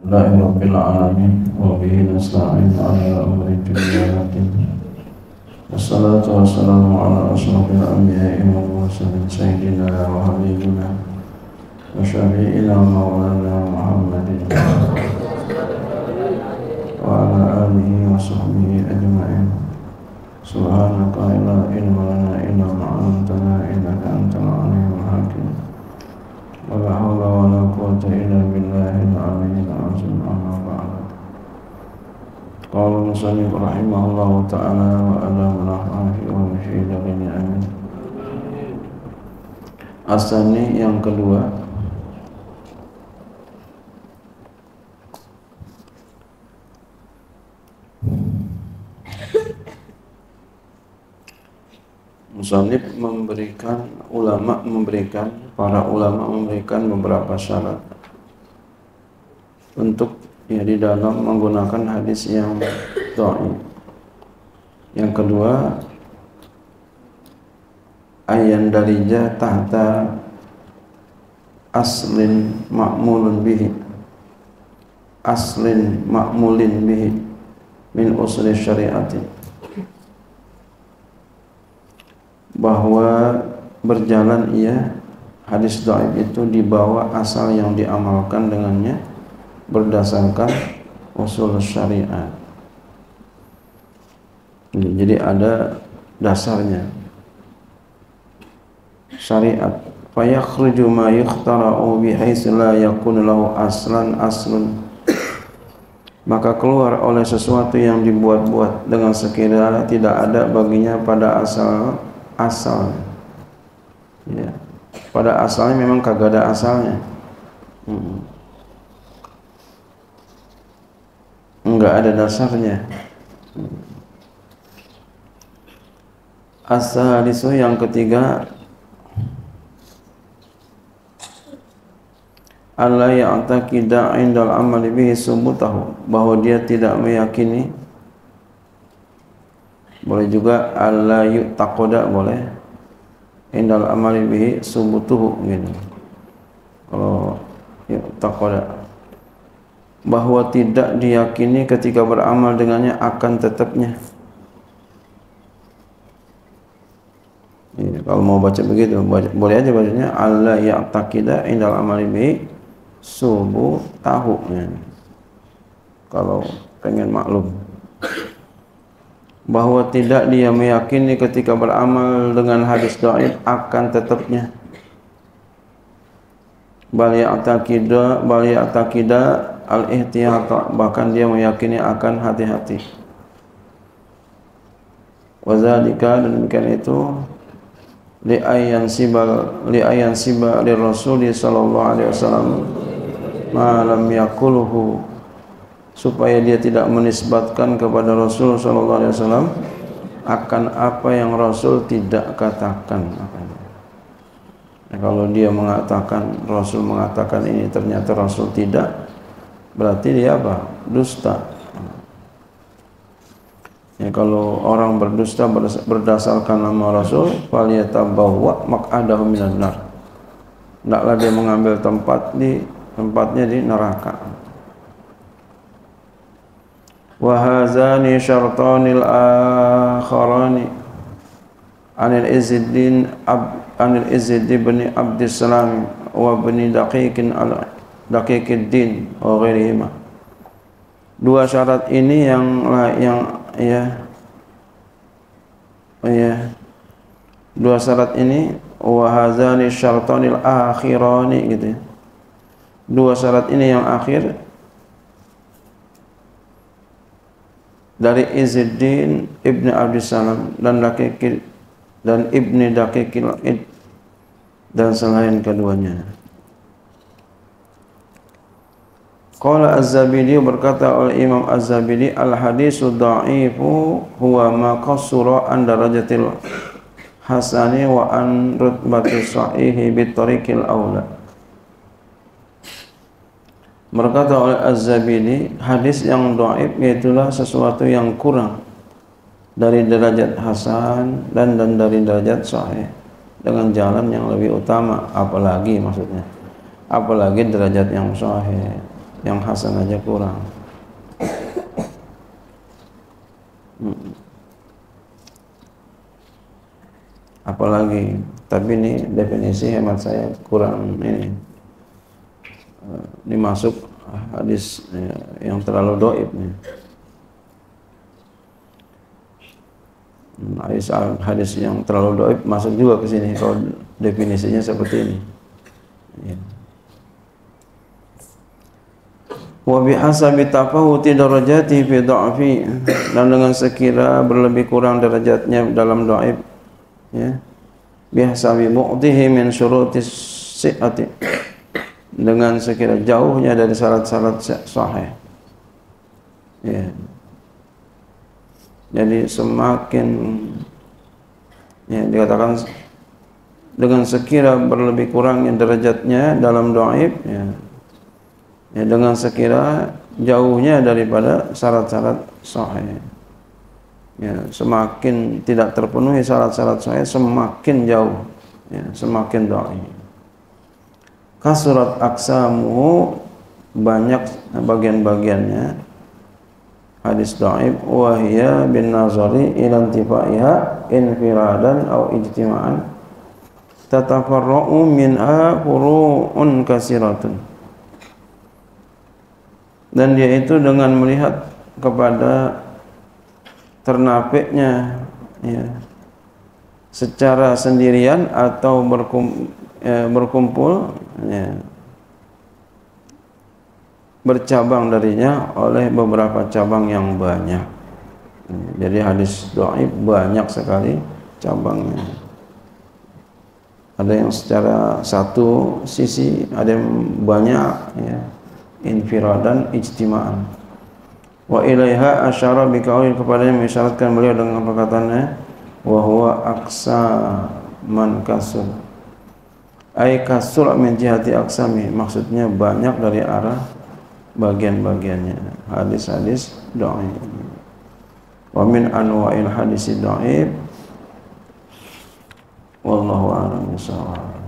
لله رب العالمين وبه نستعين على أمر الدنيا. والدين والصلاة والسلام على أشرف الأنبياء والمرسلين سيدنا وحبيبنا وشفيعنا مولانا محمد. وعلى آله وصحبه أجمعين. سبحانك لا علم لنا إلا ما قال المصنف رحمه الله تعالى وأدام نحره ومشيد بني أمين Asani yang kedua Musonib memberikan ulama memberikan para ulama memberikan beberapa syarat untuk ya di dalam menggunakan hadis yang dhaif. Yang kedua ayan darija tahta aslin ma'mulun bihi. Aslin ma'mulin bihi min usuli syariati. Bahwa berjalan ia hadis dhaif itu dibawa asal yang diamalkan dengannya berdasarkan usul syariat. Jadi ada dasarnya. Syariat fayakhruju ma yukhtara'u bihaitsu la yakun lahu aslan aslun maka keluar oleh sesuatu yang dibuat-buat dengan sekiranya tidak ada baginya pada asal asal ya pada asalnya memang kagak ada asalnya hmm. Enggak ada dasarnya asal itu yang ketiga Allah ya'taqida indal amali bihi subutahu bahwa dia tidak meyakini. Boleh juga alla yu'taqada boleh. Indal amali bihi subutuhu gitu. Kalau yu'taqada bahwa tidak diyakini ketika beramal dengannya akan tetapnya. Ya, kalau mau baca begitu boleh aja bacanya alla ya'taqida indal amali bihi subuh tahu ya. kalau pengen maklum. Bahwa tidak dia meyakini ketika beramal dengan hadis dhaif akan tetapnya. Bal ya'taqida bal ya'taqida al ihtiyat bahkan dia meyakini akan hati-hati. Wazalika dan demikian itu li ayyan sibal li ayyan siba li rasul sallallahu alaihi wasallam ma lam yaquluhu supaya dia tidak menisbatkan kepada Rasul sallallahu alaihi wasallam akan apa yang Rasul tidak katakan. Nah, kalau dia mengatakan Rasul mengatakan ini ternyata Rasul tidak berarti dia apa? Dusta. Ya kalau orang berdusta berdasarkan nama Rasul, falyatabawwa maq'adahu minan nar. Hendaklah dia mengambil tempat di tempatnya di neraka. Wahazani syartanil akharani anil Izzuddin ab anil Izzuddin bin Abdussalam wa bin Daqiqin al dakikiddin wa ghairihima. Dua syarat ini yang yang ya ya dua syarat ini wa hadzani syartanil akhirani gitu ya. Dua syarat ini yang akhir dari Izzuddin Ibn Abdissalam dan Dakikil dan Ibni Dakikil Id dan selain keduanya. Qala Az-Zabidi berkata oleh Imam Az-Zabidi al-hadisu dha'ifu huwa ma qasura an darajatil hasani wa an rutbati sahihi bitariqil aula. Berkata oleh Az-Zabidi, hadis yang dhaif yaitulah sesuatu yang kurang dari derajat hasan dan dan dari derajat sahih dengan jalan yang lebih utama apalagi maksudnya apalagi derajat yang sahih yang hasan aja kurang. Apalagi tapi ini definisi hemat saya kurang ini. Eh, ini masuk hadis eh, yang terlalu doib nih. Hmm, hadis hadis yang terlalu doib masuk juga ke sini kalau definisinya seperti ini. Ya. Wa bihasabi tafawuti darajati fi dha'fi dan dengan sekira berlebih kurang derajatnya dalam dhaif ya. Bihasabi mu'tihi min syurutis si'ati. Dengan sekira jauhnya dari syarat-syarat sahih. Ya. Jadi semakin ya dikatakan dengan sekira berlebih kurangnya derajatnya dalam dhaif ya ya, dengan sekira jauhnya daripada syarat-syarat sahih. Ya, semakin tidak terpenuhi syarat-syarat sahih, semakin jauh, ya, semakin dhaif. Kasurat aksamu banyak bagian-bagiannya hadis dhaif wa hiya bin nazari ila intifaiha infiradan aw ijtima'an tatafarra'u minha furu'un kasiratun dan dia itu dengan melihat kepada ternapiknya ya, secara sendirian atau berkum, ya, berkumpul ya, bercabang darinya oleh beberapa cabang yang banyak. Jadi hadis doaib banyak sekali cabangnya. Ada yang secara satu sisi ada yang banyak ya infiradan ijtima'an. Wa ilaiha asyara biqaulin kepadanya mengisyaratkan beliau dengan perkataannya wa huwa aksa man kasur. Ay kasur min jihati aksami maksudnya banyak dari arah bagian-bagiannya. Hadis-hadis dhaif wa min anwa'il hadis dhaif wallahu a'lam bishawab